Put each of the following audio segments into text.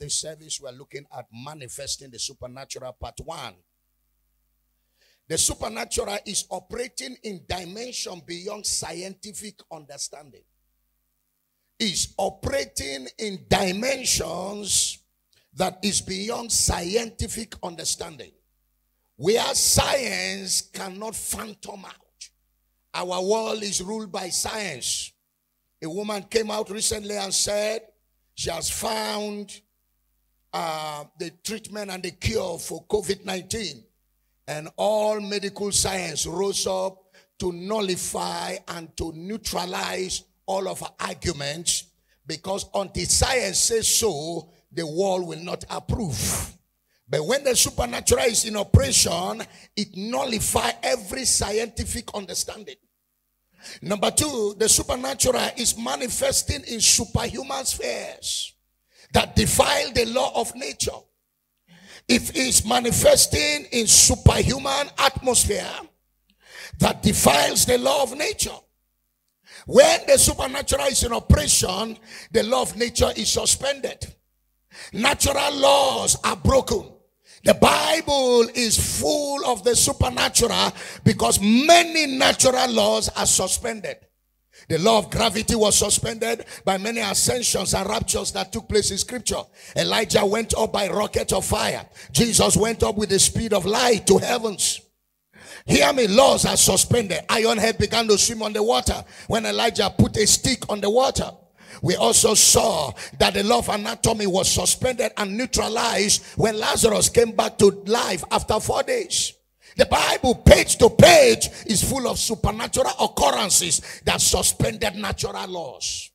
this service, we're looking at manifesting the supernatural part one. The supernatural is operating in dimension beyond scientific understanding. Is operating in dimensions that is beyond scientific understanding. Where science cannot phantom out. Our world is ruled by science. A woman came out recently and said she has found uh, the treatment and the cure for COVID 19. And all medical science rose up to nullify and to neutralize all of our arguments because until science says so, the world will not approve. But when the supernatural is in operation, it nullifies every scientific understanding. Number two, the supernatural is manifesting in superhuman spheres that defile the law of nature. If it's manifesting in superhuman atmosphere that defiles the law of nature. When the supernatural is in operation, the law of nature is suspended. Natural laws are broken. The Bible is full of the supernatural because many natural laws are suspended. The law of gravity was suspended by many ascensions and raptures that took place in scripture. Elijah went up by rocket of fire. Jesus went up with the speed of light to heavens. Hear me, laws are suspended. Ironhead began to swim on the water when Elijah put a stick on the water. We also saw that the law of anatomy was suspended and neutralized when Lazarus came back to life after four days. The Bible, page to page, is full of supernatural occurrences that suspended natural laws.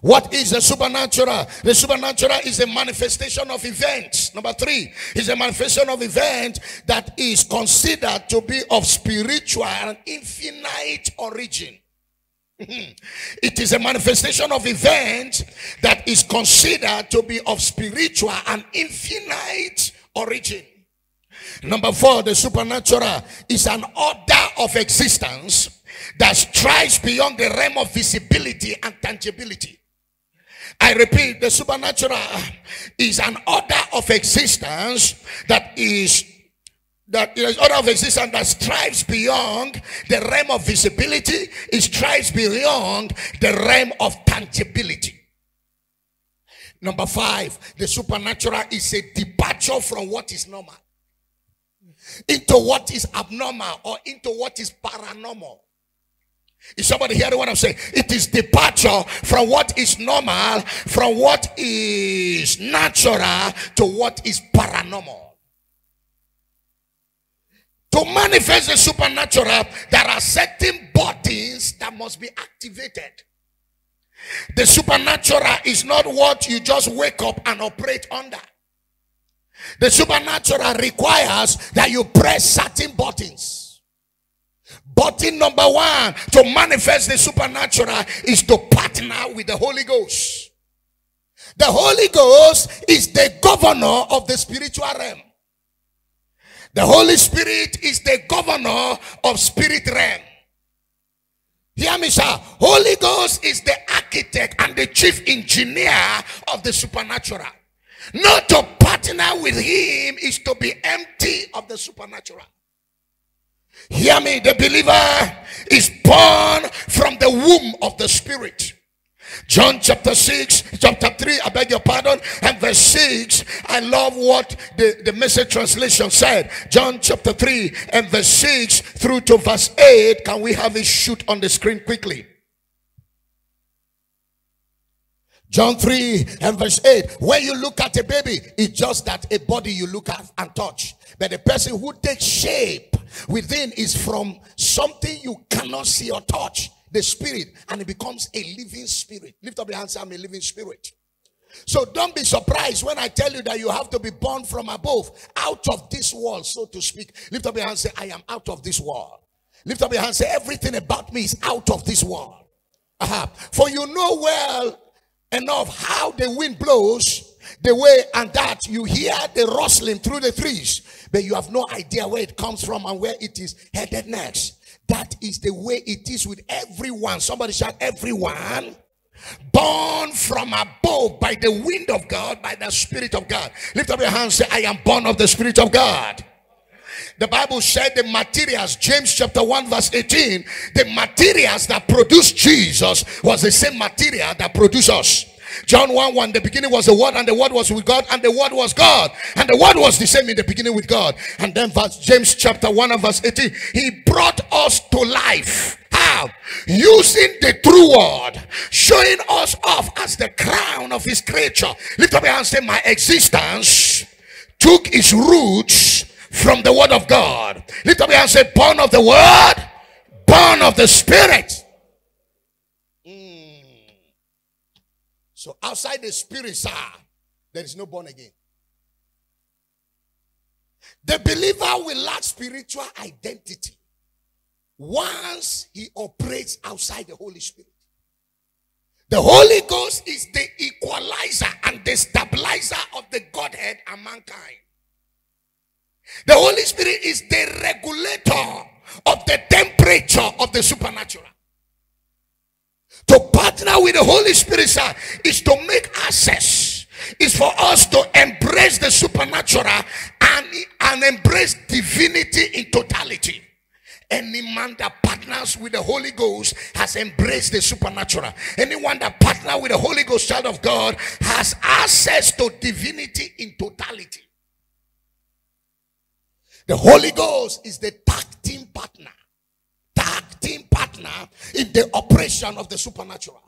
What is the supernatural? The supernatural is a manifestation of events. Number three is a manifestation of event that is considered to be of spiritual and infinite origin. it is a manifestation of event that is considered to be of spiritual and infinite origin. Number four, the supernatural is an order of existence that strives beyond the realm of visibility and tangibility. I repeat, the supernatural is an order of existence that is that is order of existence that strives beyond the realm of visibility, it strives beyond the realm of tangibility. Number five, the supernatural is a departure from what is normal into what is abnormal or into what is paranormal. Is somebody hearing what I'm saying? It is departure from what is normal, from what is natural to what is paranormal. To manifest the supernatural, there are certain bodies that must be activated. The supernatural is not what you just wake up and operate under. The supernatural requires that you press certain buttons. Button number one to manifest the supernatural is to partner with the Holy Ghost. The Holy Ghost is the governor of the spiritual realm. The Holy Spirit is the governor of spirit realm. Hear me, sir. Holy Ghost is the architect and the chief engineer of the supernatural. Not to partner with him is to be empty of the supernatural. Hear me, the believer is born from the womb of the spirit. John chapter 6, chapter 3, I beg your pardon, and verse 6. I love what the, the message translation said. John chapter 3 and verse 6 through to verse 8. Can we have it shoot on the screen quickly? John 3 and verse 8. When you look at a baby, it's just that a body you look at and touch. But the person who takes shape within is from something you cannot see or touch. The spirit, and it becomes a living spirit. Lift up your hands, I'm a living spirit. So don't be surprised when I tell you that you have to be born from above, out of this world, so to speak. Lift up your hands, say, I am out of this world. Lift up your hands, say, everything about me is out of this world. Uh-huh. For you know well enough how the wind blows the way and that you hear the rustling through the trees, but you have no idea where it comes from and where it is headed next. That is the way it is with everyone. Somebody shout, everyone Born from above by the wind of God, by the Spirit of God. Lift up your hands, say, I am born of the Spirit of God. The Bible said the materials, James chapter 1, verse 18, the materials that produced Jesus was the same material that produced us. John 1 1, the beginning was the Word, and the Word was with God, and the Word was God, and the Word was the same in the beginning with God. And then verse James chapter 1 and verse 18, He brought us to life. How? Using the true word, showing us off as the crown of his creature. Lift up your hand and say, My existence took its roots from the word of God. Lift up your say, Born of the word, born of the spirit. Mm. So outside the spirit, sir, there is no born again. The believer will lack spiritual identity once he operates outside the Holy Spirit. The Holy Ghost is the equalizer and the stabilizer of the Godhead and mankind. The Holy Spirit is the regulator of the temperature of the supernatural. To partner with the Holy Spirit sir, is to make access. Is for us to embrace the supernatural and, and embrace divinity in totality. Any man that partners with the Holy Ghost has embraced the supernatural. Anyone that partners with the Holy Ghost, child of God, has access to divinity in totality. The Holy Ghost is the tag team partner team partner in the operation of the supernatural.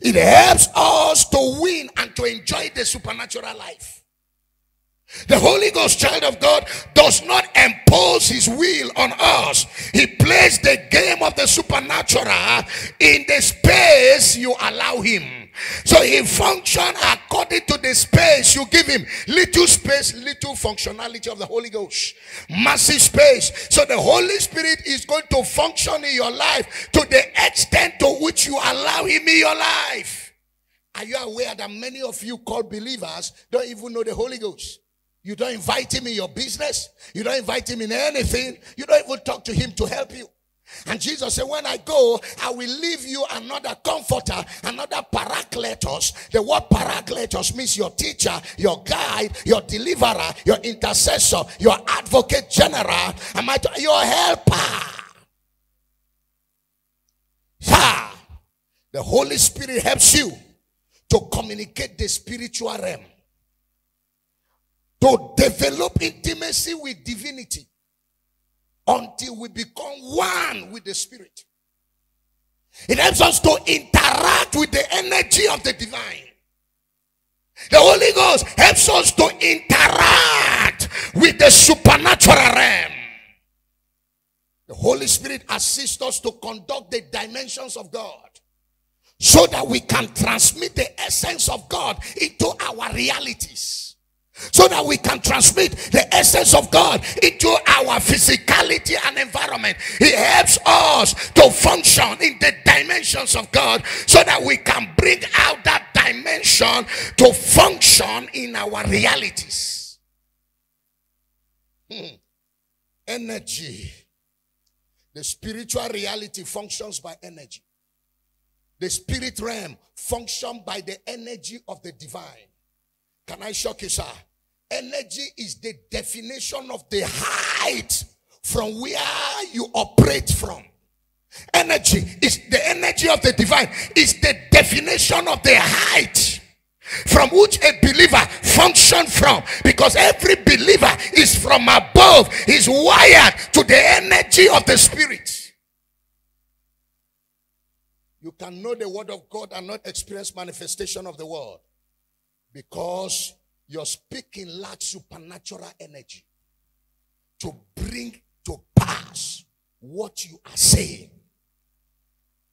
It helps us to win and to enjoy the supernatural life. The Holy Ghost, child of God, does not impose his will on us. He plays the game of the supernatural in the space you allow him. So he function according to the space you give him. Little space, little functionality of the Holy Ghost. Massive space. So the Holy Spirit is going to function in your life to the extent to which you allow him in your life. Are you aware that many of you called believers don't even know the Holy Ghost? You don't invite him in your business. You don't invite him in anything. You don't even talk to him to help you. And Jesus said, When I go, I will leave you another comforter, another paracletos. The word paracletos means your teacher, your guide, your deliverer, your intercessor, your advocate general, and my, your helper. Yeah. The Holy Spirit helps you to communicate the spiritual realm, to develop intimacy with divinity until we become one with the Spirit. It helps us to interact with the energy of the divine. The Holy Ghost helps us to interact with the supernatural realm. The Holy Spirit assists us to conduct the dimensions of God so that we can transmit the essence of God into our realities so that we can transmit the essence of God into our physicality and environment. He helps us to function in the dimensions of God so that we can bring out that dimension to function in our realities. Hmm. Energy. The spiritual reality functions by energy. The spirit realm functions by the energy of the divine. Can I shock you, sir? Energy is the definition of the height from where you operate from. Energy is the energy of the divine, is the definition of the height from which a believer function from. Because every believer is from above is wired to the energy of the spirit. You can know the word of god and not experience manifestation of the word. Because your speaking lacks supernatural energy to bring to pass what you are saying.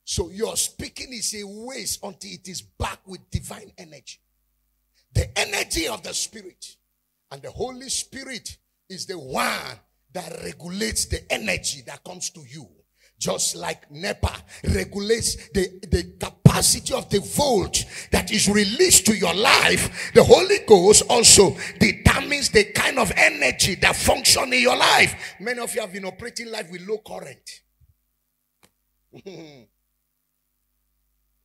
So your speaking is a waste until it is back with divine energy. The energy of the Spirit. And the Holy Spirit is the one that regulates the energy that comes to you just like NEPA regulates the, the capacity of the volt that is released to your life, the Holy Ghost also determines the kind of energy that function in your life. Many of you have been operating life with low current.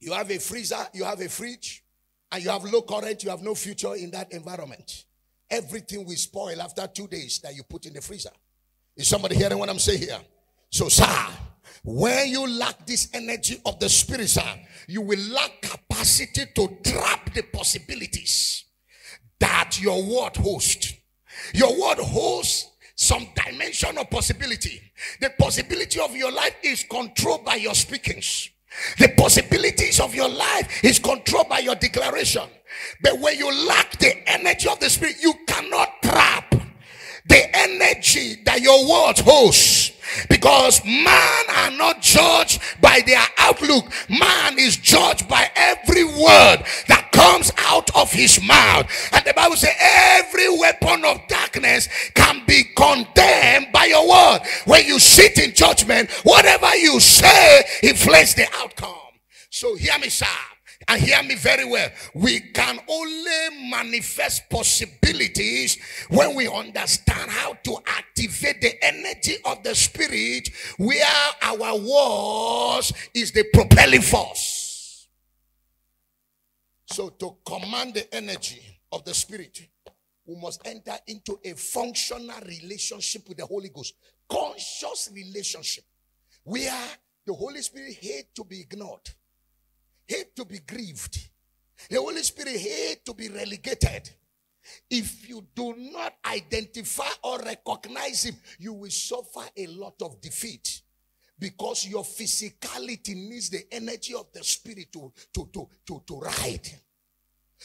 You have a freezer, you have a fridge, and you have low current, you have no future in that environment. Everything will spoil after two days that you put in the freezer. Is somebody hearing what I'm saying here? So, sir, when you lack this energy of the spirit, sir, you will lack capacity to trap the possibilities that your word hosts. Your word hosts some dimension of possibility. The possibility of your life is controlled by your speakings. The possibilities of your life is controlled by your declaration. But when you lack the energy of the spirit, you cannot trap the energy that your words host. Because man are not judged by their outlook. Man is judged by every word that comes out of his mouth. And the Bible says every weapon of darkness can be condemned by your word. When you sit in judgment, whatever you say influence the outcome. So hear me, sir. And hear me very well. We can only manifest possibilities when we understand how to activate the energy of the spirit where our words is the propelling force. So to command the energy of the spirit, we must enter into a functional relationship with the Holy Ghost. Conscious relationship where the Holy Spirit hate to be ignored hate to be grieved. The Holy Spirit hate to be relegated. If you do not identify or recognize him, you will suffer a lot of defeat because your physicality needs the energy of the spirit to, to, to, to, to ride.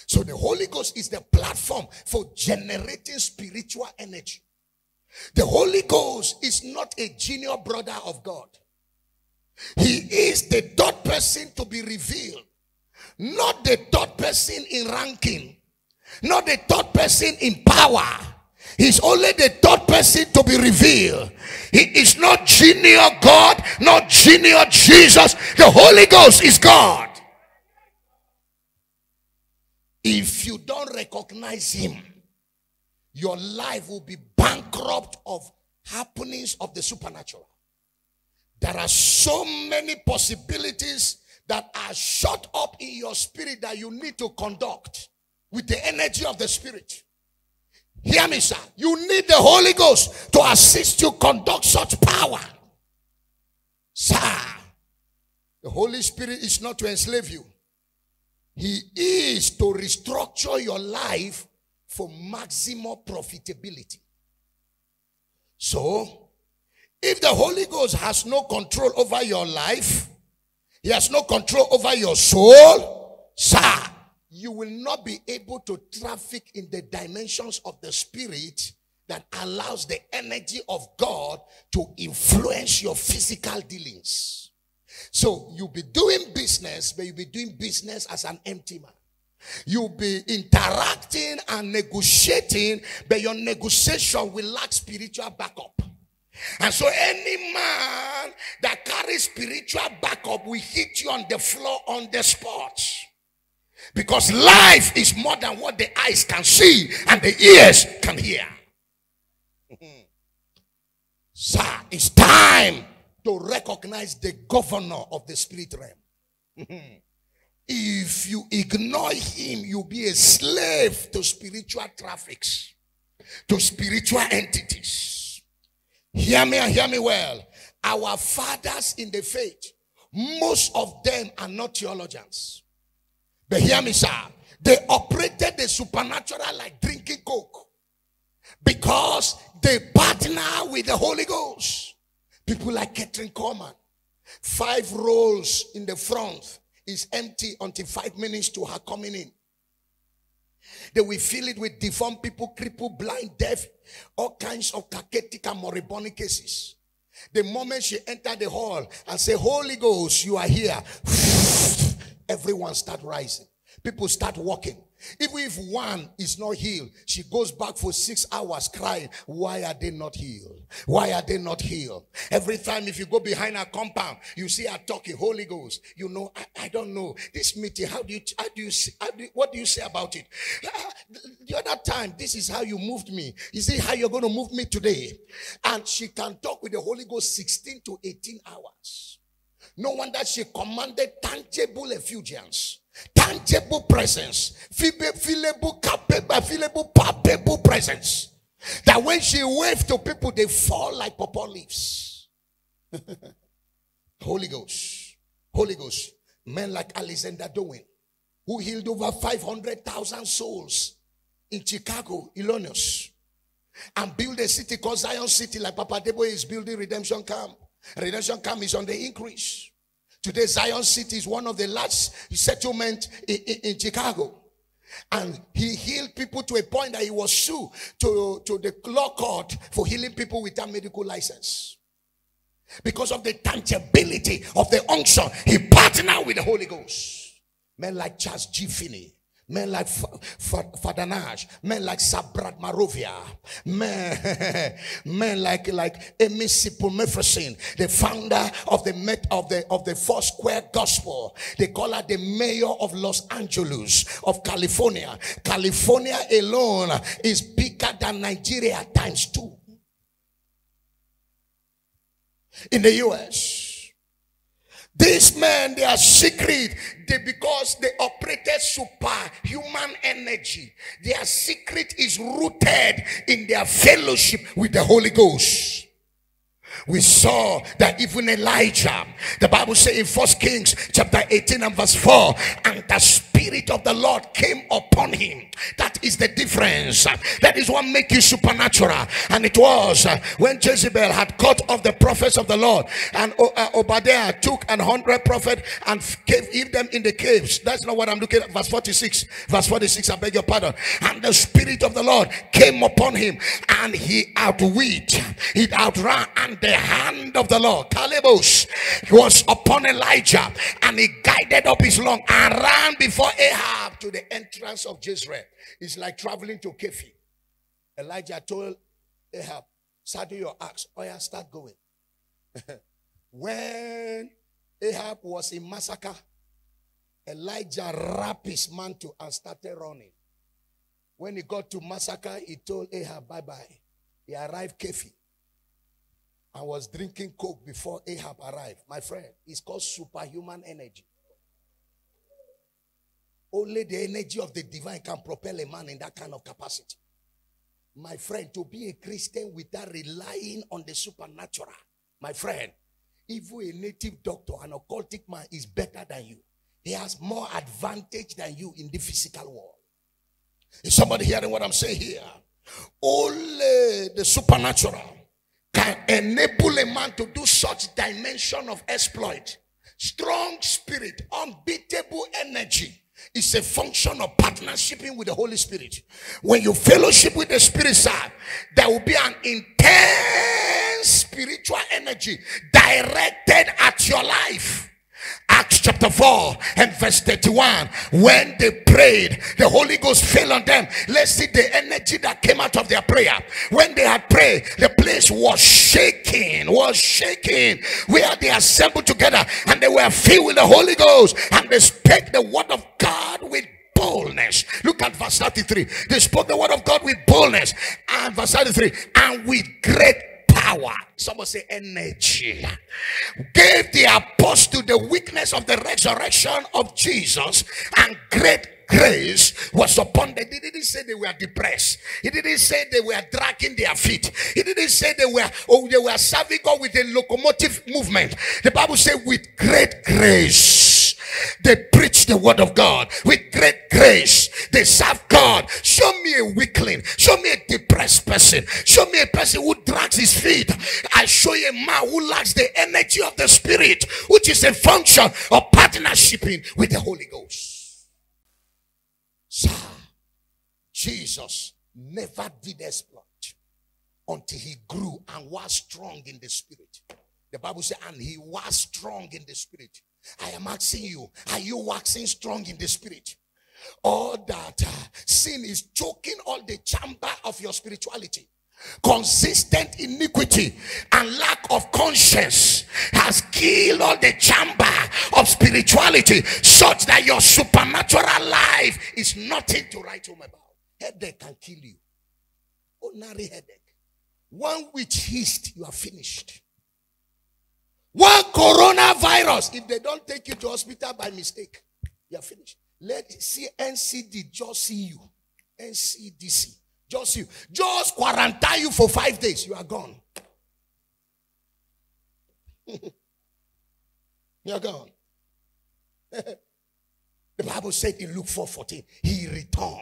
So the Holy Ghost is the platform for generating spiritual energy. The Holy Ghost is not a junior brother of God. He is the third person to be revealed. Not the third person in ranking. Not the third person in power. He's only the third person to be revealed. He is not junior God, not junior Jesus. The Holy Ghost is God. If you don't recognize him, your life will be bankrupt of happenings of the supernatural. There are so many possibilities that are shut up in your spirit that you need to conduct with the energy of the spirit. Hear me, sir. You need the Holy Ghost to assist you conduct such power. Sir, the Holy Spirit is not to enslave you. He is to restructure your life for maximum profitability. So, if the Holy Ghost has no control over your life, he has no control over your soul, sir, you will not be able to traffic in the dimensions of the spirit that allows the energy of God to influence your physical dealings. So you'll be doing business, but you'll be doing business as an empty man. You'll be interacting and negotiating, but your negotiation will lack spiritual backup. And so any man that carries spiritual backup will hit you on the floor on the spot. Because life is more than what the eyes can see and the ears can hear. Sir, it's time to recognize the governor of the spirit realm. if you ignore him, you'll be a slave to spiritual traffics, to spiritual entities. Hear me and hear me well. Our fathers in the faith, most of them are not theologians. But hear me, sir. They operated the supernatural like drinking coke because they partner with the Holy Ghost. People like Kathryn Kuhlman, five rows in the front is empty until five minutes to her coming in. They will fill it with deformed people, crippled, blind, deaf, all kinds of cachectic and moribund cases. The moment she entered the hall and say, Holy Ghost, you are here, everyone start rising. People start walking. Even if one is not healed, she goes back for six hours crying, Why are they not healed? Why are they not healed? Every time if you go behind a compound, you see her talking, Holy Ghost. You know, I, I don't know. This meeting, how do you, how do you, how do what do you say about it? The other time, this is how you moved me. You see how you're going to move me today. And she can talk with the Holy Ghost 16 to 18 hours. No wonder she commanded tangible effusions, tangible presence, feelable, capable, feelable, palpable presence. That when she waved to people, they fall like pawpaw leaves. Holy Ghost, Holy Ghost, men like Alexander Dowie, who healed over 500,000 souls in Chicago, Illinois, and build a city called Zion City, like Papa Debo is building Redemption Camp. Redemption Camp is on the increase. Today, Zion City is one of the last settlements in, in, in, Chicago. And he healed people to a point that he was sued to, to the law court for healing people without medical license. Because of the tangibility of the unction, he partnered with the Holy Ghost. Men like Charles G. Finney, men like Nash, men like Sabrat Marovia, men, men like like Aimee Semple the founder of the met of the of the Four Square Gospel. They call her the mayor of Los Angeles of California. California alone is bigger than Nigeria times two. In the US. These men, they are secret they, because they operated superhuman energy. Their secret is rooted in their fellowship with the Holy Ghost we saw that even Elijah, the Bible says in First Kings chapter 18 and verse 4, and the Spirit of the Lord came upon him. That is the difference. That is what makes you supernatural. And it was uh, when Jezebel had cut off the prophets of the Lord, and uh, Obadiah took an hundred prophet and gave them in the caves. That's not what I'm looking at. Verse 46. Verse 46. I beg your pardon. And the Spirit of the Lord came upon him, and he outwit, he outran, and the hand of the Lord, Kalebos, was upon Elijah and he guided up his long and ran before Ahab to the entrance of Jezreel. It's like traveling to Keffi. Elijah told Ahab, saddle your axe. Oh start going. when Ahab was in Masaka, Elijah wrapped his mantle and started running. When he got to Masaka, he told Ahab, bye bye. He arrived Keffi. I was drinking coke before Ahab arrived. My friend, it's called superhuman energy. Only the energy of the divine can propel a man in that kind of capacity. My friend, to be a Christian without relying on the supernatural, my friend, even a native doctor, an occultic man is better than you. He has more advantage than you in the physical world. Is somebody hearing what I'm saying here? Only the supernatural can enable a man to do such dimension of exploit. Strong spirit, unbeatable energy is a function of partnership with the Holy Spirit. When you fellowship with the Spirit side, there will be an intense spiritual energy directed at your life. Acts chapter 4 and verse 31. When they prayed, the Holy Ghost fell on them. Let's see the energy that came out of their prayer. When they had prayed, the place was shaking, was shaking. Where they assembled together and they were filled with the Holy Ghost and they spake the word of God with boldness. Look at verse 33. They spoke the word of God with boldness. And verse 33, and with great power. Someone say energy. Gave the apostle the weakness of the resurrection of Jesus and great grace was upon them. He didn't say they were depressed. He didn't say they were dragging their feet. He didn't say they were oh they were serving God with a locomotive movement. The Bible said with great grace. They preach the word of God with great grace. They serve God. Show me a weakling. Show me a depressed person. Show me a person who drags his feet. I show you a man who lacks the energy of the spirit, which is a function of partnership with the Holy Ghost. Sir, Jesus never did exploit until he grew and was strong in the spirit. The Bible says, and he was strong in the spirit. I am asking you, are you waxing strong in the spirit? Or that uh, sin is choking all the chamber of your spirituality. Consistent iniquity and lack of conscience has killed all the chamber of spirituality, such that your supernatural life is nothing to write home about. Headache can kill you. Ordinary headache. One which hissed, you are finished. One coronavirus. If they don't take you to hospital by mistake, you're finished. Let see NCD just see you. NCDC. Just you. Just quarantine you for five days. You are gone. You're gone. the Bible said in Luke 4 14, he returned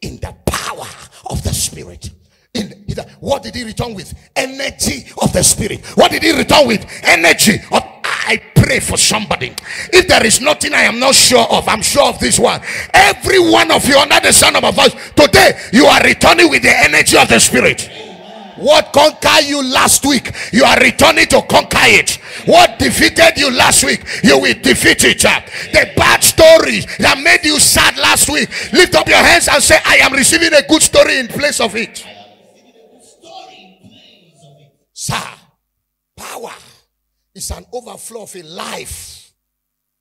in the power of the Spirit. In, what did he return with? Energy of the Spirit. What did he return with? Energy of I pray for somebody. If there is nothing I am not sure of, I'm sure of this one. Every one of you under the sound of my voice, today you are returning with the energy of the Spirit. What conquered you last week, you are returning to conquer it. What defeated you last week, you will defeat it. The bad stories that made you sad last week, lift up your hands and say, I am receiving a good story in place of it. Sir, power is an overflow of a life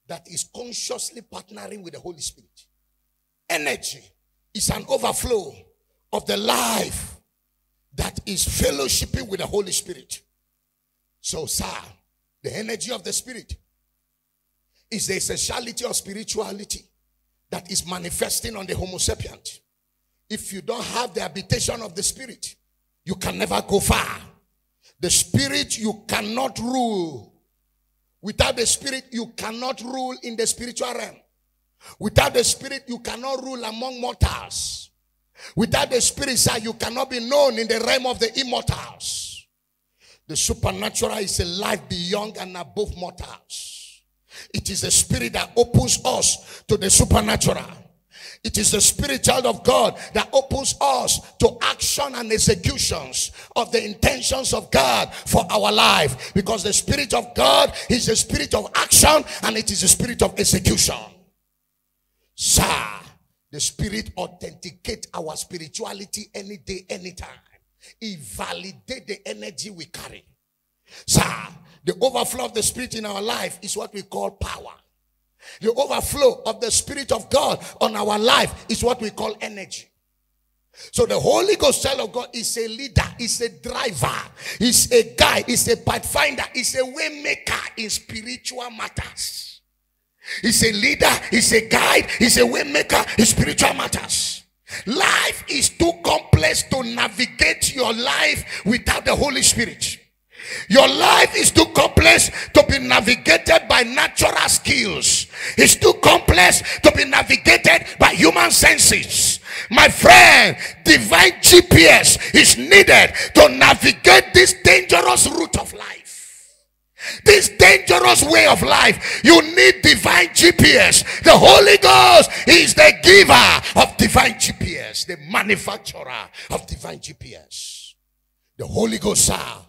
that is consciously partnering with the Holy Spirit. Energy is an overflow of the life that is fellowshipping with the Holy Spirit. So, sir, the energy of the Spirit is the essentiality of spirituality that is manifesting on the Homo sapient. If you don't have the habitation of the Spirit, you can never go far. The Spirit you cannot rule. Without the Spirit, you cannot rule in the spiritual realm. Without the Spirit, you cannot rule among mortals. Without the spirit side, you cannot be known in the realm of the immortals. The supernatural is a life beyond and above mortals. It is the spirit that opens us to the supernatural. It is the spirit child of God that opens us to action and executions of the intentions of God for our life. Because the spirit of God is the spirit of action and it is the spirit of execution. Sir, the Spirit authenticate our spirituality any day, anytime. It validate the energy we carry. Sir, the overflow of the Spirit in our life is what we call power. The overflow of the Spirit of God on our life is what we call energy. So the Holy Ghost child of God is a leader, is a driver, is a guide, is a pathfinder, is a way maker in spiritual matters. He's a leader, he's a guide, he's a way maker in spiritual matters. Life is too complex to navigate your life without the Holy Spirit. Your life is too complex to be navigated by natural skills. It's too complex to be navigated by human senses. My friend, divine GPS is needed to navigate this dangerous route of life. This dangerous way of life, you need divine GPS. The Holy Ghost is the giver of divine GPS, the manufacturer of divine GPS. The Holy Ghost, sir,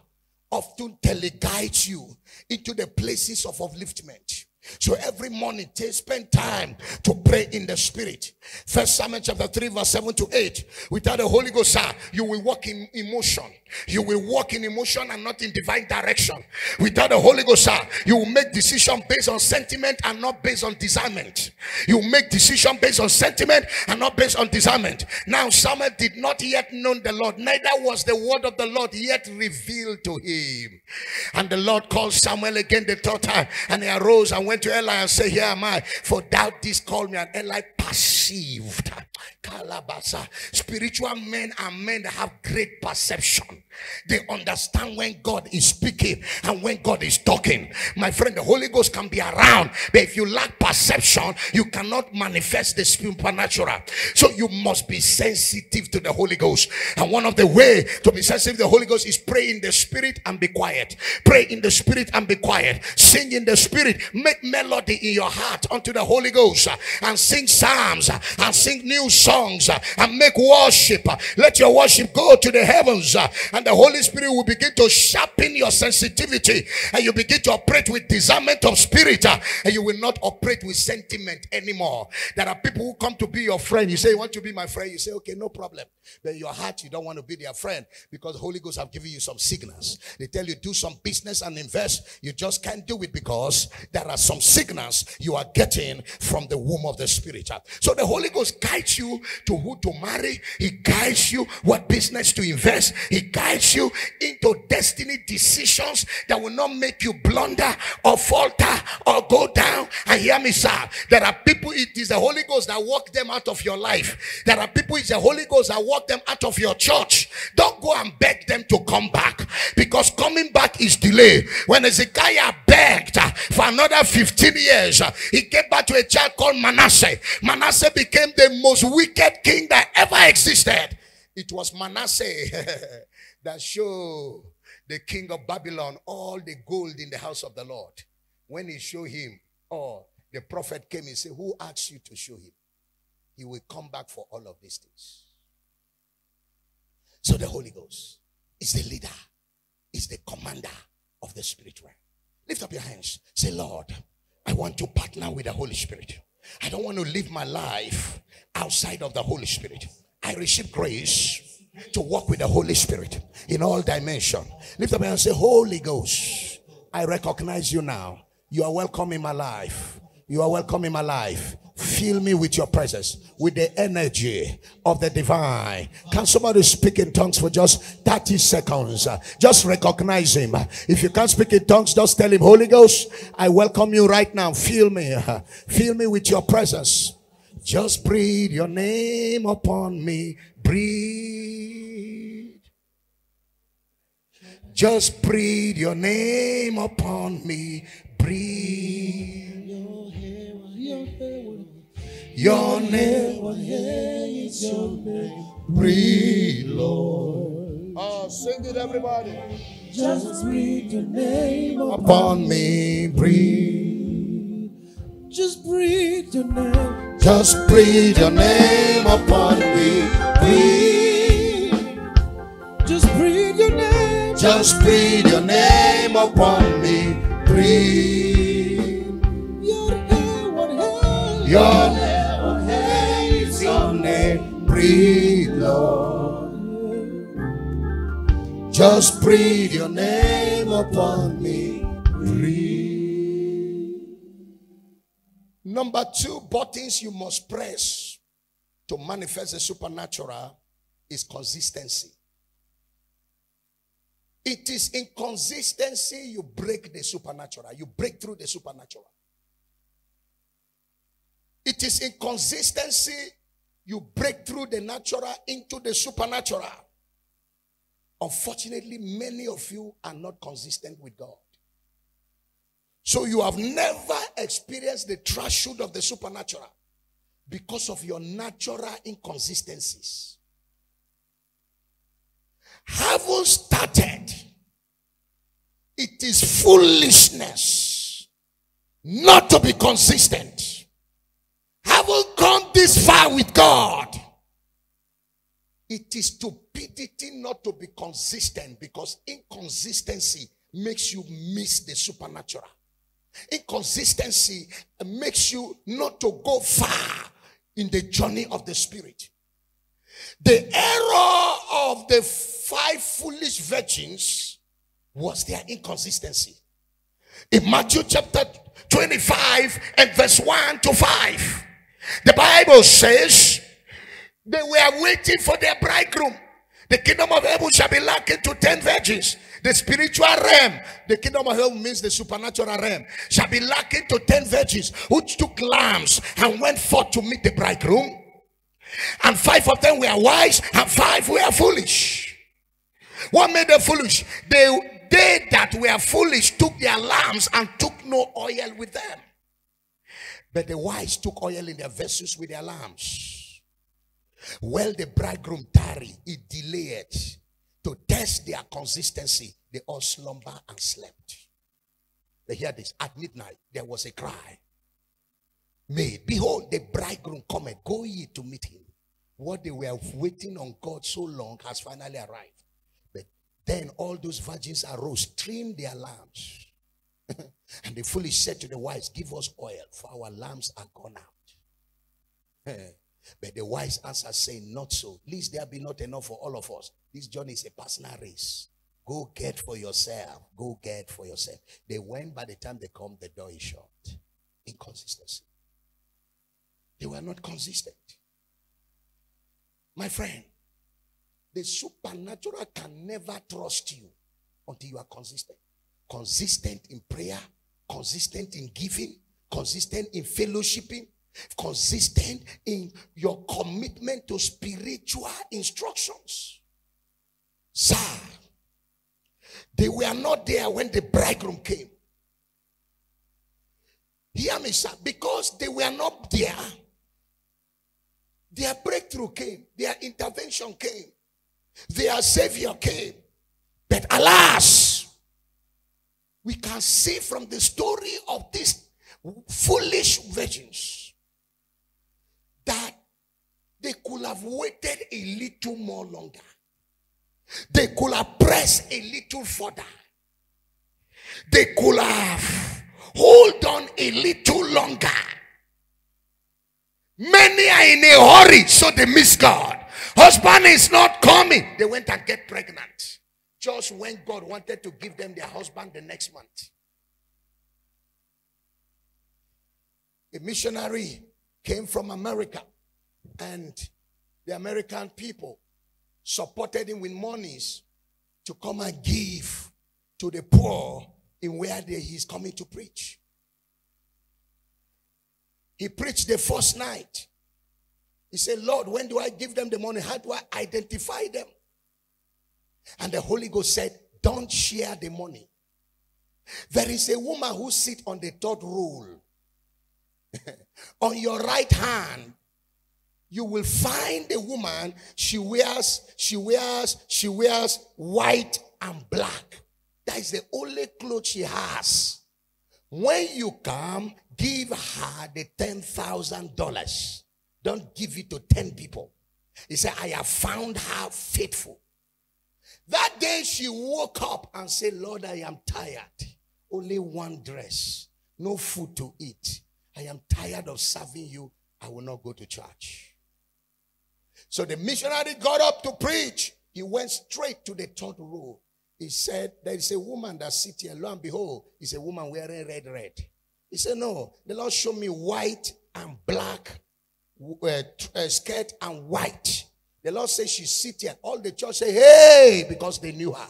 often teleguides you into the places of upliftment. So every morning, spend time to pray in the spirit. First Samuel chapter 3, verse 7 to 8. Without the Holy Ghost, sir, you will walk in emotion. You will walk in emotion and not in divine direction. Without the Holy Ghost, sir, you will make decision based on sentiment and not based on discernment. You make decision based on sentiment and not based on discernment. Now, Samuel did not yet know the Lord, neither was the word of the Lord yet revealed to him. And the Lord called Samuel again the third time, and he arose and went to Eli and said, Here am I, for thou didst call me. And Eli perceived. Kalabasa. Spiritual men are men that have great perception. They understand when God is speaking and when God is talking. My friend, the Holy Ghost can be around, but if you lack perception, you cannot manifest the supernatural. So you must be sensitive to the Holy Ghost. And one of the way to be sensitive to the Holy Ghost is pray in the spirit and be quiet. Pray in the spirit and be quiet. Sing in the spirit. Make melody in your heart unto the Holy Ghost and sing psalms and sing new songs and make worship. Let your worship go to the heavens and the Holy Spirit will begin to sharpen your sensitivity and you begin to operate with discernment of spirit uh, and you will not operate with sentiment anymore. There are people who come to be your friend. You say, You want to be my friend? You say, Okay, no problem. But in your heart, you don't want to be their friend because Holy Ghost have given you some signals. They tell you do some business and invest. You just can't do it because there are some signals you are getting from the womb of the Spirit. Uh. So the Holy Ghost guides you to who to marry. He guides you what business to invest. He guides you into destiny decisions that will not make you blunder or falter or go down. And hear me, sir. There are people, it is the Holy Ghost that walk them out of your life. There are people, it's the Holy Ghost that walk them out of your church. Don't go and beg them to come back because coming back is delayed. When Ezekiah begged for another 15 years, he came back to a child called Manasseh. Manasseh became the most wicked king that ever existed. It was Manasseh that showed the king of Babylon all the gold in the house of the Lord. When he showed him, oh, the prophet came and said, Who asked you to show him? He will come back for all of these things. So the Holy Ghost is the leader, is the commander of the spirit realm. Lift up your hands. Say, Lord, I want to partner with the Holy Spirit. I don't want to live my life outside of the Holy Spirit. I receive grace to walk with the Holy Spirit in all dimension. Lift up hands. Say, Holy Ghost, I recognize you now. You are welcome in my life. You are welcome in my life. Fill me with your presence, with the energy of the divine. Can somebody speak in tongues for just 30 seconds? Just recognize him. If you can't speak in tongues, just tell him, Holy Ghost, I welcome you right now. Fill me. Fill me with your presence. Just breathe your name upon me. Breathe. Just breathe your name upon me. Breathe. Your name, is your name. Breathe, Lord. Oh, sing it, everybody. Just breathe your name upon me. Breathe. Just breathe your name. Just breathe your name upon me. Breathe. Just breathe your name. Just breathe your name upon me. Breathe. Your name, what hell? Your name breathe, Lord. Just breathe your name upon me. Breathe. Number two buttons you must press to manifest the supernatural is consistency. It is inconsistency you break the supernatural. You break through the supernatural. It is inconsistency you break through the natural into the supernatural. Unfortunately, many of you are not consistent with God. So you have never experienced the threshold of the supernatural because of your natural inconsistencies. Haven't started. It is foolishness not to be consistent haven't gone this far with God. It is stupidity not to be consistent because inconsistency makes you miss the supernatural. Inconsistency makes you not to go far in the journey of the spirit. The error of the five foolish virgins was their inconsistency. In Matthew chapter 25 and verse 1 to 5. The Bible says they were waiting for their bridegroom. The kingdom of heaven shall be likened to ten virgins. The spiritual realm, the kingdom of heaven means the supernatural realm, shall be likened to ten virgins who took lambs and went forth to meet the bridegroom. And five of them were wise and five were foolish. What made them foolish? They, they that were foolish took their lambs and took no oil with them. But the wise took oil in their vessels with their lamps. Well, the bridegroom tarried, he delayed to test their consistency. They all slumber and slept. They hear this. At midnight, there was a cry. Made, behold, the bridegroom cometh. Go ye to meet him. What they were waiting on God so long has finally arrived. But then all those virgins arose, trimmed their lamps. and the foolish said to the wise, Give us oil, for our lamps are gone out. Eh, but the wise answered, saying, Not so. Least there be not enough for all of us. This journey is a personal race. Go get for yourself. Go get for yourself. They went by the time they come, the door is shut. Inconsistency. They were not consistent. My friend, the supernatural can never trust you until you are consistent. Consistent in prayer, consistent in giving, consistent in fellowshipping, consistent in your commitment to spiritual instructions. Sir, they were not there when the bridegroom came. Hear me, sir, because they were not there. Their breakthrough came, their intervention came, their savior came. But alas, we can see from the story of these foolish virgins that they could have waited a little more longer. They could have pressed a little further. They could have hold on a little longer. Many are in a hurry, so they miss God. Husband is not coming. They went and get pregnant. Just when God wanted to give them their husband the next month. A missionary came from America and the American people supported him with monies to come and give to the poor in where he's coming to preach. He preached the first night. He said, Lord, when do I give them the money? How do I identify them? And the Holy Ghost said, Don't share the money. There is a woman who sits on the third row. on your right hand, you will find a woman. She wears she wears she wears white and black. That is the only clothes she has. When you come give her the ten thousand dollars. Don't give it to 10 people. He said i have found her faithful that day she woke up and said lord i am tired only one dress no food to eat i am tired of serving you i will not go to church so the missionary got up to preach. He went straight to the third row. He said, There is a woman that sits here. Lo and behold, is a woman wearing red, red. He said, No, the Lord showed me white and black uh, uh, skirt and white. The Lord says she sit here. All the church say, Hey, because they knew her.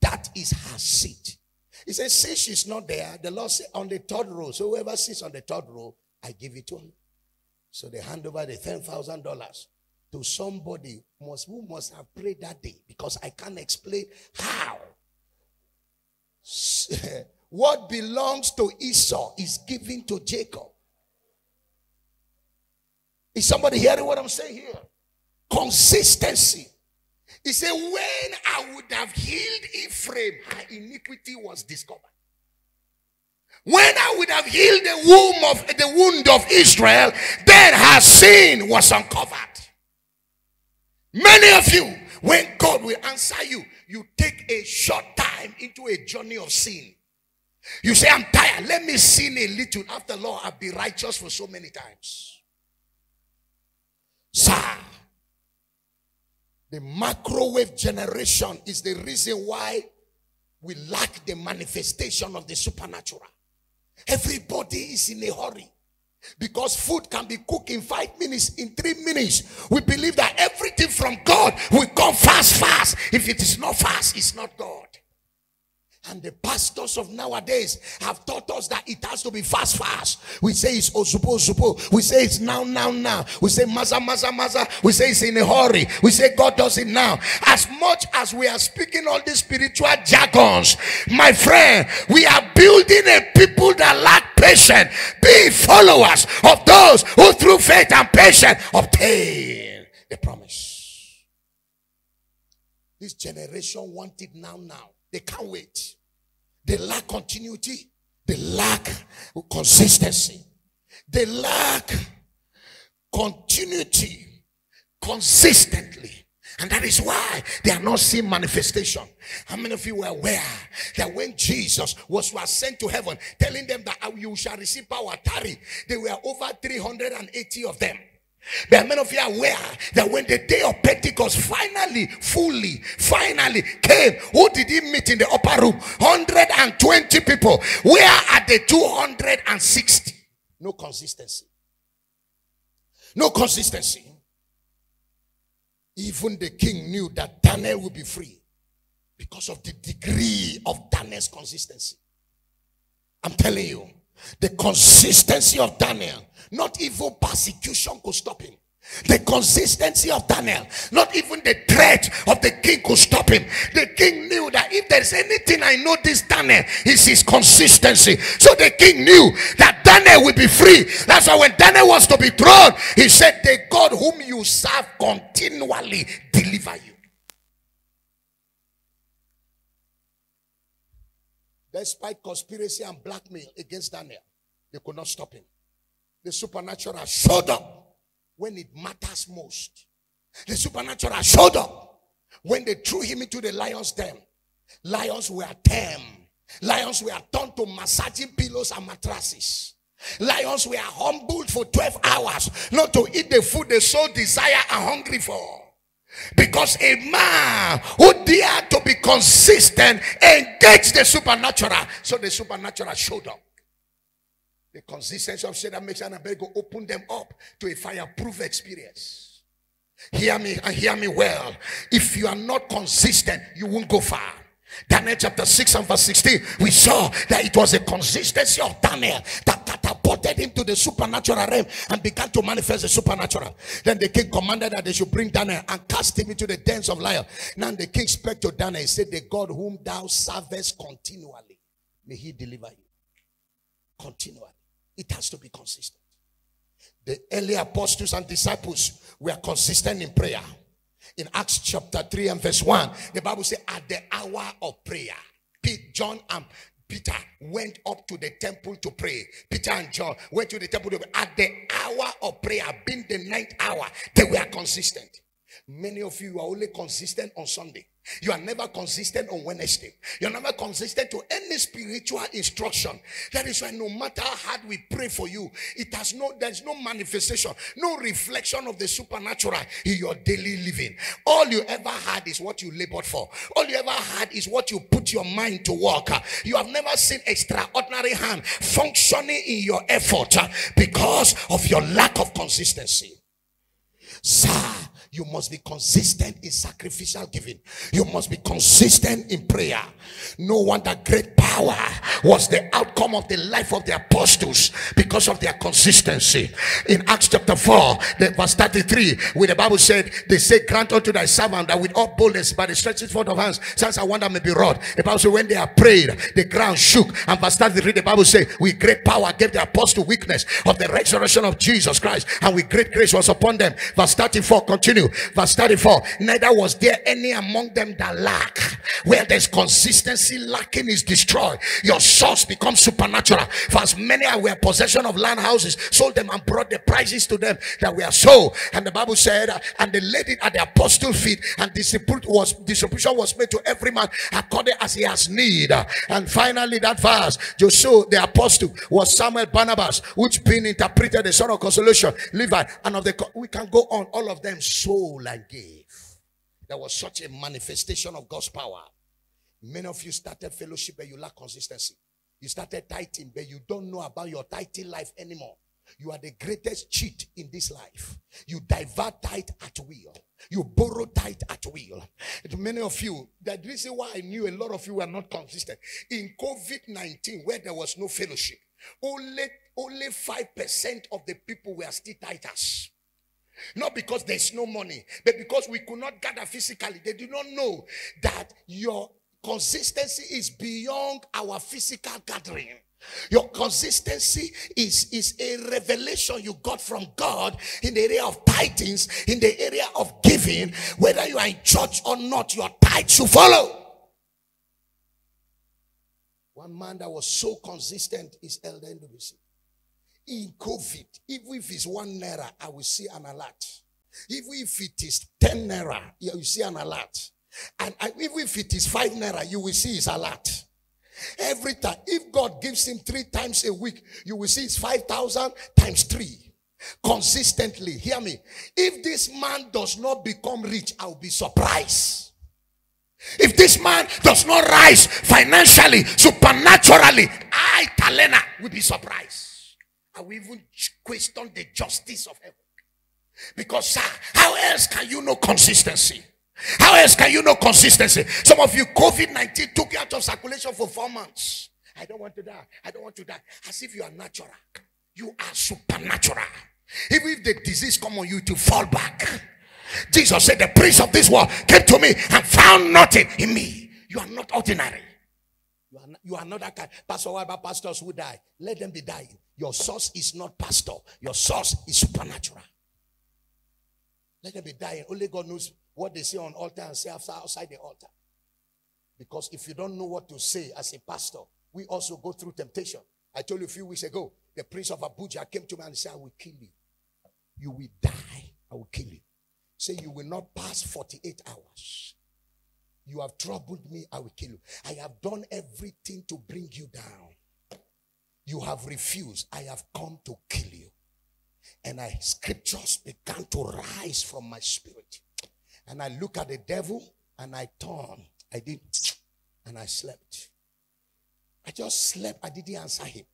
That is her seat. He says, See, she's not there. The Lord said, On the third row. So whoever sits on the third row, I give it to him. So they hand over the $10,000 to somebody must who must have prayed that day because I can't explain how. what belongs to Esau is given to Jacob. Is somebody hearing what I'm saying here? Consistency. He said, When I would have healed Ephraim, her iniquity was discovered. When I would have healed the womb of the wound of Israel, then her sin was uncovered. Many of you, when God will answer you, you take a short time into a journey of sin. You say, I'm tired. Let me sin a little. After Lord, I'll be righteous for so many times. Sir, the microwave generation is the reason why we lack the manifestation of the supernatural. Everybody is in a hurry. Because food can be cooked in five minutes, in three minutes. We believe that everything from God will come fast, fast. If it is not fast, it's not God. And the pastors of nowadays have taught us that it has to be fast, fast. We say it's osupo, osupo. We say it's now, now, now. We say maza, maza, maza. We say it's in a hurry. We say God does it now. As much as we are speaking all these spiritual jargons, my friend, we are building a people that lack patience. Be followers of those who through faith and patience obtain the promise. This generation want it now, now. They can't wait. They lack continuity. They lack consistency. They lack continuity consistently. And that is why they are not seeing manifestation. How many of you were aware that when Jesus was, was sent to heaven, telling them that you shall receive power, tarry, there were over 380 of them. But many of you are aware that when the day of Pentecost finally, fully, finally came, who did he meet in the upper room? 120 people. Where are the 260? No consistency. No consistency. Even the king knew that Daniel would be free because of the degree of Daniel's consistency. I'm telling you, the consistency of Daniel, not even persecution could stop him. The consistency of Daniel, not even the threat of the king could stop him. The king knew that if there's anything I know this Daniel is his consistency. So the king knew that Daniel will be free. That's why when Daniel was to be thrown, he said, The God whom you serve continually deliver you. Despite conspiracy and blackmail against Daniel, they could not stop him. The supernatural showed up when it matters most. The supernatural showed up when they threw him into the lion's den. Lions were tame. Lions were turned to massaging pillows and mattresses. Lions were humbled for 12 hours not to eat the food they so desire and hungry for. Because a man who dared to be consistent engaged the supernatural. So the supernatural showed up. The consistency of Shadrach, Meshach, and Abednego open them up to a fireproof experience. Hear me and hear me well. If you are not consistent, you won't go far. Daniel chapter 6 and verse 16, we saw that it was a consistency of Daniel that catapulted him to the supernatural realm and began to manifest the supernatural. Then the king commanded that they should bring Daniel and cast him into the dens of lions. Now the king spoke to Daniel, he said, The God whom thou servest continually, may he deliver you. Continually. It has to be consistent. The early apostles and disciples were consistent in prayer. In Acts chapter 3 and verse 1, the Bible says, At the hour of prayer, John and Peter went up to the temple to pray. Peter and John went to the temple to pray. At the hour of prayer, being the ninth hour, they were consistent. Many of you are only consistent on Sunday. You are never consistent on Wednesday. You're never consistent to any spiritual instruction. That is why no matter how hard we pray for you, it has no, there's no manifestation, no reflection of the supernatural in your daily living. All you ever had is what you labored for. All you ever had is what you put your mind to work. You have never seen extraordinary hand functioning in your effort because of your lack of consistency. Sir, you must be consistent in sacrificial giving. You must be consistent in prayer. No wonder great power was the outcome of the life of the apostles because of their consistency. In Acts chapter 4, the verse 33, where the Bible said, They say, Grant unto thy servant that with all boldness by the stretching forth of hands, signs and wonder may be wrought. The Bible said, When they are prayed, the ground shook. And verse 33, the Bible said, With great power gave the apostle weakness of the resurrection of Jesus Christ, and with great grace was upon them. Verse 34, continue. Verse 34, neither was there any among them that lack. Where there's consistency, lacking is destroyed. Your source becomes supernatural. For as many are were possession of land houses, sold them and brought the prices to them that were sold. And the Bible said, and they laid it at the apostle feet, and distribution was distribution was made to every man according as he has need. And finally, that verse, Joshua the apostle was Samuel Barnabas, which being interpreted the son of consolation, Levi, and of the we can go on, all of them sold and gave. There was such a manifestation of God's power. Many of you started fellowship, but you lack consistency. You started tithing, but you don't know about your tithing life anymore. You are the greatest cheat in this life. You divert tithe at will. You borrow tithe at will. And many of you, the reason why I knew a lot of you were not consistent in COVID 19, where there was no fellowship, only only 5% of the people were still tithers. Not because there's no money, but because we could not gather physically. They did not know that your consistency is beyond our physical gathering. Your consistency is, is a revelation you got from God in the area of tithings, in the area of giving. Whether you are in church or not, your tithe should follow. One man that was so consistent is Elder NWC. In COVID, even if it's one naira, I will see an alert. Even if it is 10 naira, you will see an alert. And even if it is 5 naira, you will see his alert. Every time, if God gives him three times a week, you will see it's 5,000 times three. Consistently, hear me. If this man does not become rich, I'll be surprised. If this man does not rise financially, supernaturally, I, Talena, will be surprised. I will even question the justice of heaven. Because, sir, how else can you know consistency? How else can you know consistency? Some of you, COVID 19 took you out of circulation for four months. I don't want to die. I don't want to die. As if you are natural. You are supernatural. Even if the disease come on you to fall back. Jesus said, The prince of this world came to me and found nothing in me. You are not ordinary. You are not, you are not that kind. Pastor, what about pastors who die? Let them be dying. Your source is not pastor, your source is supernatural. Let them be dying. Only God knows what they say on altar and say after outside the altar. Because if you don't know what to say as a pastor, we also go through temptation. I told you a few weeks ago, the prince of Abuja came to me and said, I will kill you. You will die. I will kill you. Say, you will not pass 48 hours. You have troubled me. I will kill you. I have done everything to bring you down. You have refused. I have come to kill you. And I scriptures began to rise from my spirit. And I look at the devil and I turn. I did and I slept. I just slept. I didn't answer him.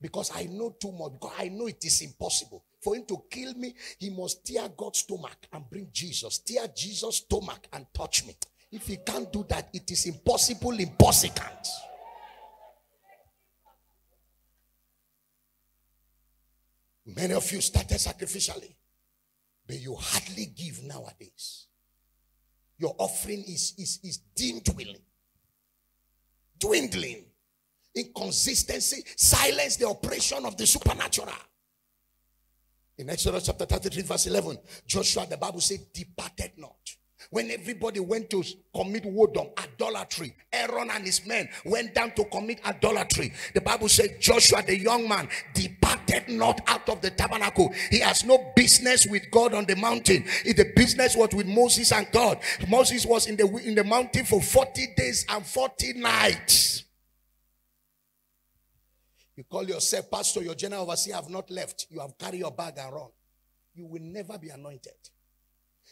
Because I know too much. I know it is impossible. For him to kill me, he must tear God's stomach and bring Jesus. Tear Jesus' stomach and touch me. If he can't do that, it is impossible, impossible. Many of you started sacrificially, but you hardly give nowadays. Your offering is, is, is dwindling. Dwindling. Inconsistency silence the operation of the supernatural. In Exodus chapter 33, verse 11, Joshua, the Bible said, departed not. When everybody went to commit wodom, idolatry, Aaron and his men went down to commit idolatry. The Bible said Joshua, the young man, departed not out of the tabernacle. He has no business with God on the mountain. If the business was with Moses and God, Moses was in the in the mountain for 40 days and 40 nights. You call yourself pastor, your general overseer have not left. You have carried your bag and run. You will never be anointed.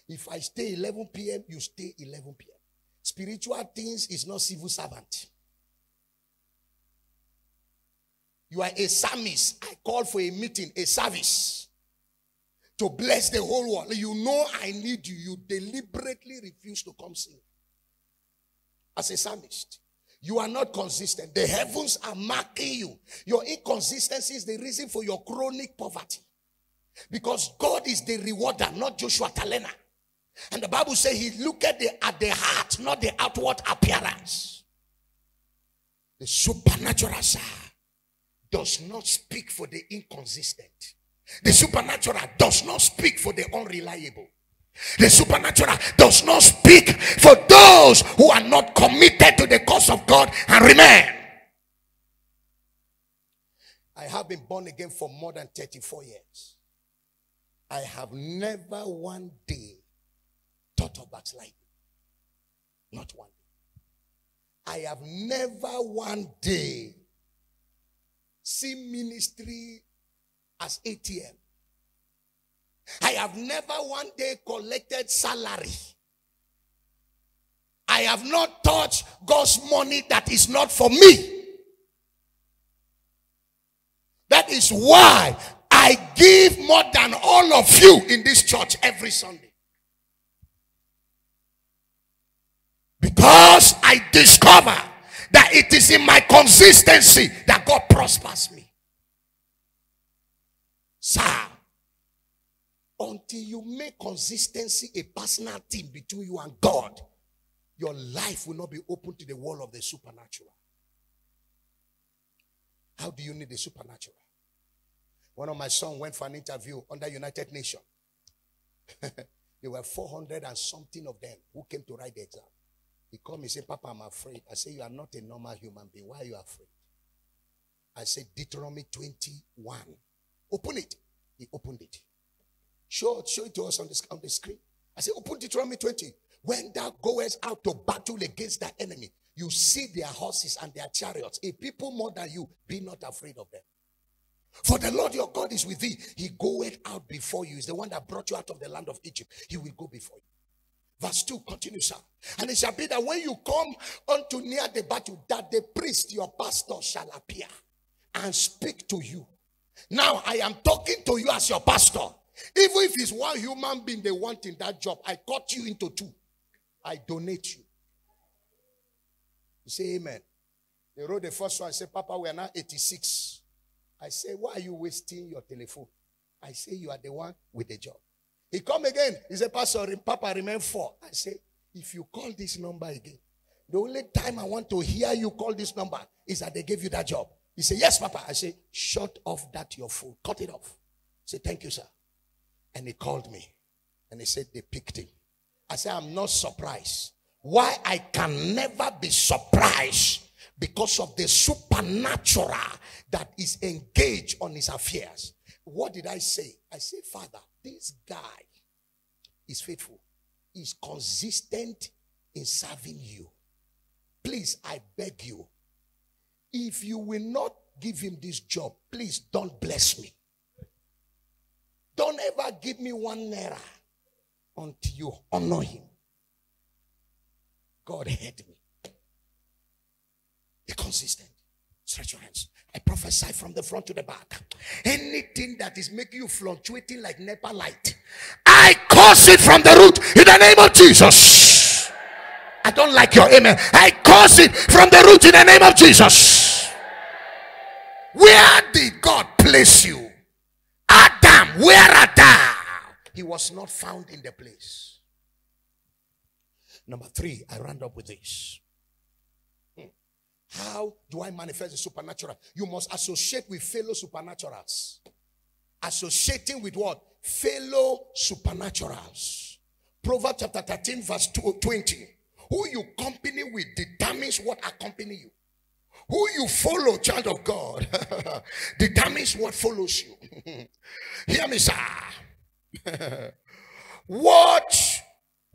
If I stay 11 p.m., you stay 11 p.m. Spiritual things is not civil servant. You are a psalmist. I call for a meeting, a service to bless the whole world. You know I need you. You deliberately refuse to come sing. As a psalmist, you are not consistent. The heavens are marking you. Your inconsistency is the reason for your chronic poverty. Because God is the rewarder, not Joshua Talena. And the Bible says he looked at the, at the heart, not the outward appearance. The supernatural side does not speak for the inconsistent. The supernatural does not speak for the unreliable. The supernatural does not speak for those who are not committed to the cause of God and remain. I have been born again for more than 34 years. I have never one day thought of backsliding. Not one day. I have never one day seen ministry as ATM. I have never one day collected salary. I have not touched God's money that is not for me. That is why I give more than all of you in this church every Sunday. Because I discover that it is in my consistency that God prospers me. Sir, until you make consistency a personal thing between you and God, your life will not be open to the world of the supernatural. How do you need the supernatural? One of my sons went for an interview under United Nations. there were 400 and something of them who came to write the exam. He called me and said, Papa, I'm afraid. I said, You are not a normal human being. Why are you afraid? I said, Deuteronomy 21. Open it. He opened it. Show it, show it to us on the, on the screen. I said, Open Deuteronomy 20. When thou goest out to battle against that enemy, you see their horses and their chariots. A people more than you, be not afraid of them. For the Lord your God is with thee. He goeth out before you. He's the one that brought you out of the land of Egypt. He will go before you. Verse 2 continues. Sir. And it shall be that when you come unto near the battle, that the priest, your pastor, shall appear and speak to you. Now I am talking to you as your pastor. Even if it's one human being they want in that job, I cut you into two. I donate you. You say amen. They wrote the first one. I said, Papa, we are now 86. I say, why are you wasting your telephone? I say, you are the one with the job. He come again. He said, Pastor, Papa, remain four. I say, if you call this number again, the only time I want to hear you call this number is that they gave you that job. He said, Yes, Papa. I say, Shut off that your phone. Cut it off. Say, Thank you, sir. And he called me and he said, They picked him. I said, I'm not surprised. Why I can never be surprised because of the supernatural that is engaged on his affairs. What did I say? I say, Father, this guy is faithful, is consistent in serving you. Please, I beg you, if you will not give him this job, please don't bless me. Don't ever give me one naira until you honor him. God heard me. Be consistent. Stretch your hands. I prophesy from the front to the back. Anything that is making you fluctuating like NEPA light, I curse it from the root in the name of Jesus. I don't like your amen. I curse it from the root in the name of Jesus. Where did God place you? Adam, where art thou? He was not found in the place. Number three, I round up with this. How do I manifest the supernatural? You must associate with fellow supernaturals. Associating with what? Fellow supernaturals. Proverbs chapter 13, verse 20. Who you company with determines what accompany you. Who you follow, child of God, determines what follows you. Hear me, sir. Watch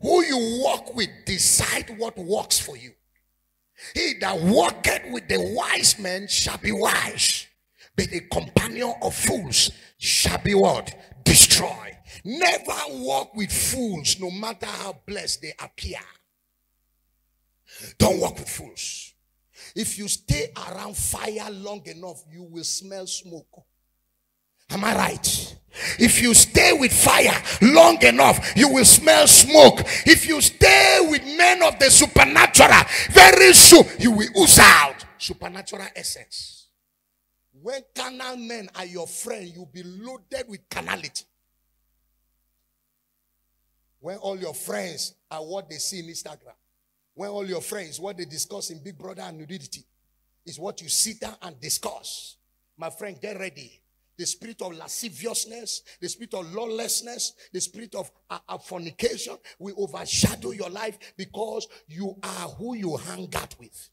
who you walk with, decide what works for you. He that walketh with the wise men shall be wise, but the companion of fools shall be what? Destroy. Never walk with fools, no matter how blessed they appear. Don't walk with fools. If you stay around fire long enough, you will smell smoke. Am I right? If you stay with fire long enough, you will smell smoke. If you stay with men of the supernatural, very soon you will ooze out supernatural essence. When carnal men are your friend, you'll be loaded with carnality. When all your friends are what they see in Instagram, when all your friends, what they discuss in Big Brother and nudity, is what you sit down and discuss. My friend, get ready the spirit of lasciviousness, the spirit of lawlessness, the spirit of uh, uh, fornication will overshadow your life because you are who you hang out with.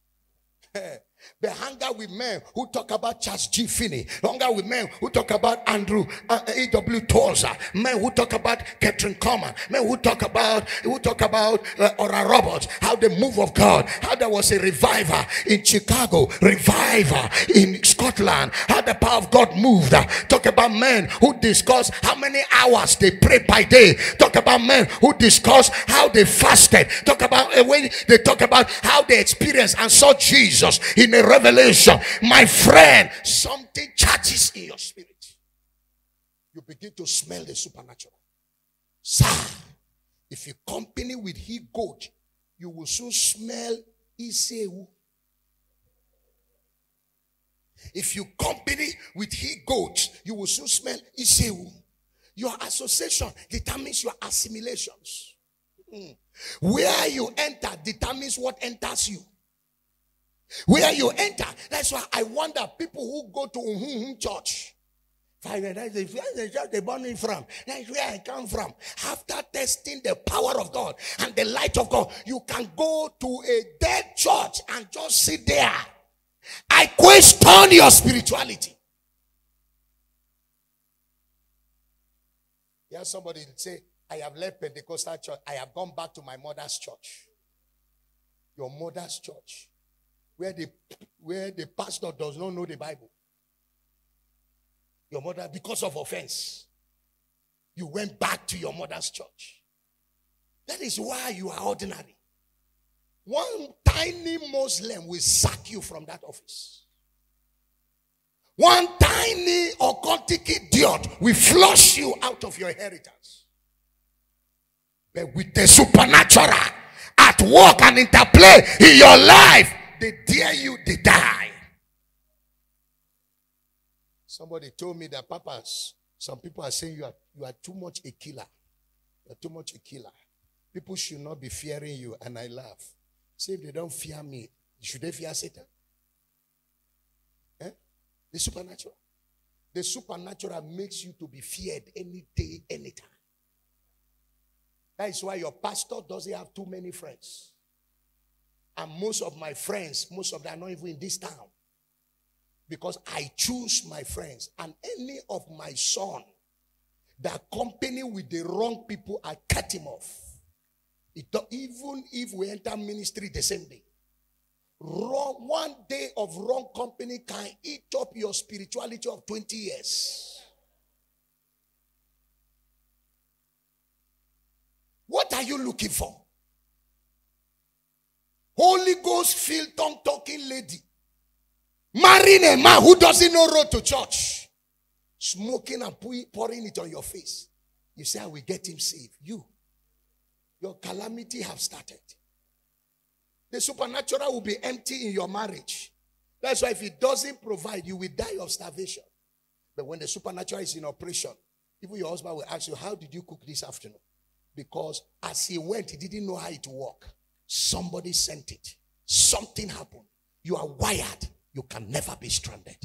They hang out with men who talk about Charles G. Finney. Out with men who talk about Andrew uh, A.W. Tozer. Men who talk about Kathryn Kuhlman. Men who talk about who talk about uh, Oral Roberts. How the move of God. How there was a reviver in Chicago. Reviver in Scotland. How the power of God moved. Uh, talk about men who discuss how many hours they pray by day. Talk about men who discuss how they fasted. Talk about uh, when they talk about how they experienced and saw Jesus in a revelation, my friend, something charges in your spirit. You begin to smell the supernatural. Sir, if you company with he goat, you will soon smell Isewu. If you company with he goat, you will soon smell Isewu. Your association determines your assimilations. Hmm. Where you enter determines what enters you. Where you enter, that's why I wonder people who go to Uhum church. That's the church they're born in from. That's where I come from. After testing the power of God and the light of God, you can go to a dead church and just sit there. I question your spirituality. Yeah, somebody will say, I have left Pentecostal church. I have gone back to my mother's church. Your mother's church where the where the pastor does not know the Bible. Your mother, because of offense, you went back to your mother's church. That is why you are ordinary. One tiny Muslim will sack you from that office. One tiny occultic idiot will flush you out of your inheritance. But with the supernatural at work and interplay in your life, they dare you, they die. Somebody told me that papas, some people are saying you are you are too much a killer. You're too much a killer. People should not be fearing you, and I laugh. Say if they don't fear me, should they fear Satan? Eh? The supernatural. The supernatural makes you to be feared any day, anytime. That is why your pastor doesn't have too many friends. And most of my friends, most of them are not even in this town. Because I choose my friends. And any of my son that company with the wrong people, I cut him off. Even if we enter ministry the same day. Wrong, one day of wrong company can eat up your spirituality of 20 years. What are you looking for? Holy Ghost filled tongue talking lady. Marrying a man who doesn't know road to church. Smoking and pou- pouring it on your face. You say, I will get him saved. You. Your calamity have started. The supernatural will be empty in your marriage. That's why if it doesn't provide, you will die of starvation. But when the supernatural is in operation, even your husband will ask you, How did you cook this afternoon? Because as he went, he didn't know how it worked. Somebody sent it. Something happened. You are wired. You can never be stranded.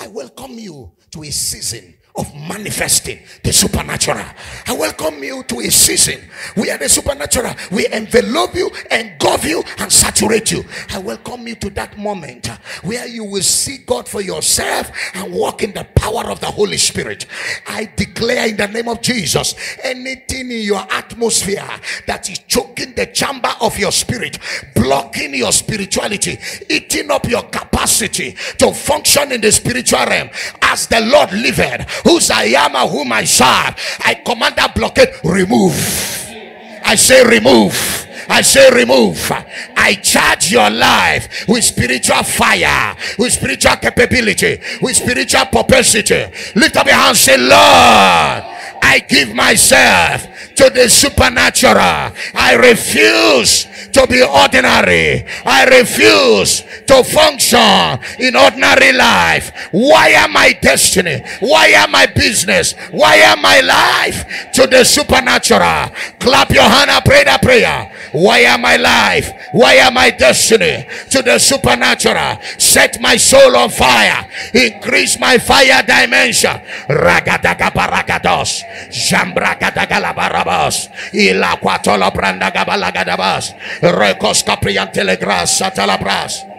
I welcome you to a season of manifesting the supernatural. I welcome you to a season where the supernatural will envelop you, engulf you, and saturate you. I welcome you to that moment where you will see God for yourself and walk in the power of the Holy Spirit. I declare in the name of Jesus anything in your atmosphere that is choking the chamber of your spirit, blocking your spirituality, eating up your capacity to function in the as the Lord liveth, whose I am and whom I serve. I command that blockade, remove. I say, remove. I say, remove. I charge your life with spiritual fire, with spiritual capability, with spiritual propensity. Lift up your hands, say, Lord, I give myself to the supernatural. I refuse to be ordinary. I refuse to function in ordinary life. Why am my destiny. Why am my business. Why am my life to the supernatural. Clap your hand and pray that prayer. Why am my life. Why am my destiny to the supernatural. Set my soul on fire. Increase my fire dimension. Ragadagabaragados. Jambragadagalabarabas. Ilaquatolo brandagabalagadabass. Recos capriantelegras satalabras.